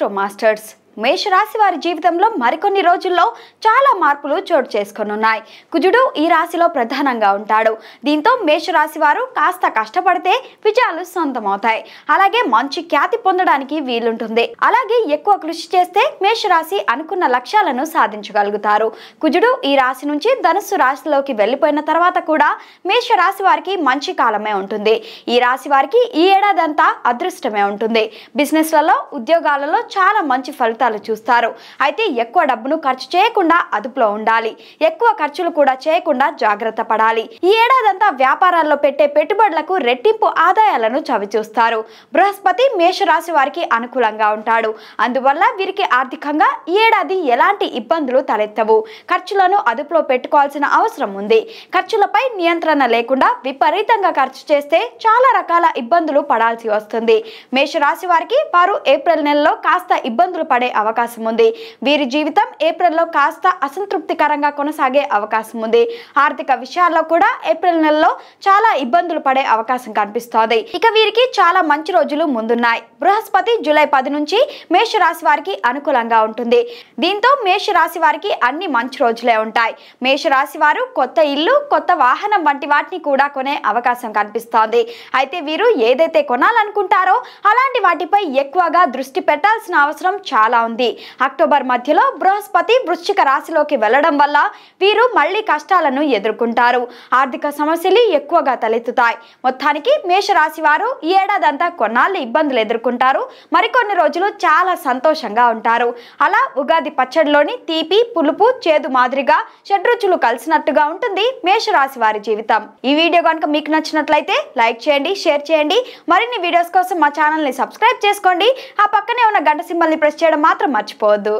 Toastmasters మేషరాశి వారి జీవితంలో మరికొన్ని రోజుల్లో చాలా మార్పులు చోటు చేసుకొనున్నాయి. కుజుడు ఈ రాశిలో ప్రధానంగా ఉంటాడు. దీంతో మేషరాశి వారు కాస్త కష్టపడితే విజయాలు సొంతమవుతాయి. అలాగే మంచి ఖ్యాతి పొందడానికి వీలుంటుంది. అలాగే ఎక్కువ కృషి చేస్తే మేషరాశి అనుకున్న లక్ష్యాలను సాధించగలుగుతారు. కుజుడు ఈ రాశి నుంచి ధనుస్సు రాశిలోకి వెళ్ళిపోయిన తర్వాత కూడా మేషరాశి వారికి మంచి కాలమే ఉంటుంది. ఈ రాశి వారికి ఈ ఏడాదంతా అదృష్టమే ఉంటుంది. బిజినెస్లలో ఉద్యోగాలలో చాలా మంచి ఫలితాలు చూస్తారు. అయితే ఎక్కువ డబ్బును ఖర్చు చేయకుండా అదుపులో ఉండాలి. ఎక్కువ ఖర్చులు కూడా చేయకుండా జాగ్రత్త పడాలి. ఈ ఏడాదంతా వ్యాపారాల్లో పెట్టే పెట్టుబడులకు రెట్టింపు ఆదాయాలను చవిచూస్తారు బృహస్పతి మేషరాశి వారికి అనుకూలంగా ఉంటాడు. అందువల్ల వీరికి ఆర్థికంగా ఈ ఏడాది ఎలాంటి ఇబ్బందులు తలెత్తవు. ఖర్చులను అదుపులో పెట్టుకోవాల్సిన అవసరం ఉంది. ఖర్చులపై నియంత్రణ లేకుండా విపరీతంగా ఖర్చు చేస్తే చాలా రకాల ఇబ్బందులు పడాల్సి వస్తుంది. మేషరాశి వారికి వారు ఏప్రిల్ నెలలో కాస్త ఇబ్బందులు పడే అవకాశం ఉంది వీరి జీవితం ఏప్రిల్లో కాస్త అసంతృప్తికరంగా కొనసాగే అవకాశం ఉంది ఆర్థిక విషయాల్లో కూడా ఏప్రిల్ నెలలో చాలా ఇబ్బందులు పడే అవకాశం కనిపిస్తోంది. ఇక వీరికి చాలా మంచి రోజులు ముందున్నాయి. బృహస్పతి జూలై పది నుంచి మేషరాశి వారికి అనుకూలంగా ఉంటుంది. దీంతో మేషరాశి వారికి అన్ని మంచి రోజులే ఉంటాయి. మేషరాశి వారు కొత్త ఇల్లు కొత్త వాహనం వంటి వాటిని కూడా కొనే అవకాశం కనిపిస్తోంది. అయితే వీరు ఏదైతే కొనాలనుకుంటారో అలాంటి వాటిపై ఎక్కువగా దృష్టి పెట్టాల్సిన అవసరం చాలా ఉంది. అక్టోబర్ మధ్యలో బృహస్పతి వృశ్చిక రాశిలోకి వెళ్ళడం వల్ల వీరు మళ్ళీ కష్టాలను ఎదుర్కొంటారు. ఆర్థిక సమస్యలు ఎక్కువగా తలెత్తుతాయి. మొత్తానికి మేషరాశి వారు ఈ ఏడాదంతా కొన్నాళ్ళు ఇబ్బందులు ఎదుర్కొంటారు. మరికొన్ని రోజులు చాలా సంతోషంగా ఉంటారు. అలా ఉగాది పచ్చడిలోని తీపి పులుపు చేదు మాదిరిగా షడ్రుచులు కలిసినట్టుగా ఉంటుంది మేషరాశి వారి జీవితం. ఈ వీడియో కనుక మీకు నచ్చినట్లయితే లైక్ చేయండి షేర్ చేయండి. మరిన్ని వీడియోస్ కోసం మా ఛానల్ని సబ్స్క్రైబ్ చేసుకోండి. ఆ పక్కనే ఉన్న గంట సింబల్ని ప్రెస్ చేయడం మాత్రం మర్చిపోవద్దు.